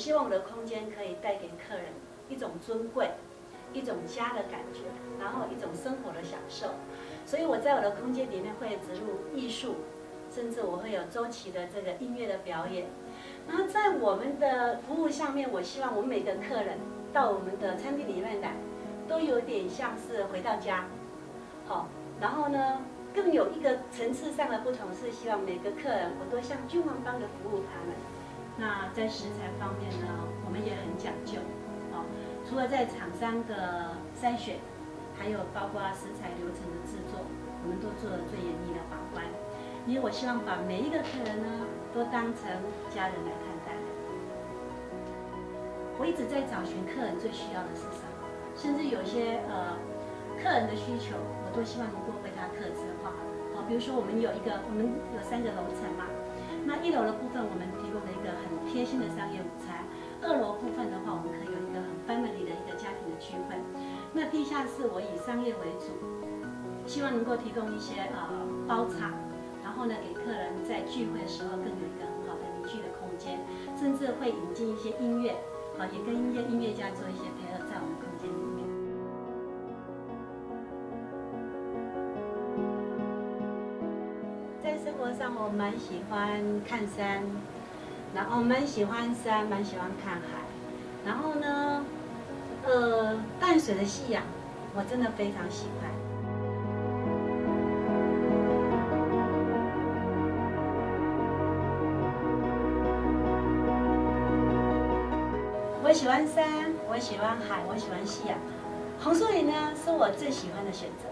希望我的空间可以带给客人一种尊贵、一种家的感觉，然后一种生活的享受。所以我在我的空间里面会植入艺术，甚至我会有周琦的这个音乐的表演。然后在我们的服务上面，我希望我们每个客人到我们的餐厅里面来，都有点像是回到家。好，然后呢，更有一个层次上的不同是，希望每个客人我都像君王般的服务他们。在食材方面呢，我们也很讲究。哦，除了在厂商的筛选。还有包括食材流程的制作，我们都做了最严密的把关，因为我希望把每一个客人呢都当成家人来看待。我一直在找寻客人最需要的是什么，甚至有些呃客人的需求，我都希望能够为他特制化。好，比如说我们有一个，我们有三个楼层嘛，那一楼的部分我们提供了一个很贴心的商业午餐，二楼部分的话，我们可以有一个很 family 的一个家庭的聚会。那地下室我以商业为主，希望能够提供一些呃包场，然后呢给客人在聚会的时候更有一个很好的凝聚的空间，甚至会引进一些音乐，好也跟一些音乐家做一些配合在我们空间里面。活上我蛮喜欢看山，然后蛮喜欢山，蛮喜欢看海，然后呢。呃，淡水的夕阳，我真的非常喜欢。我喜欢山，我喜欢海，我喜欢夕阳。红树林呢，是我最喜欢的选择。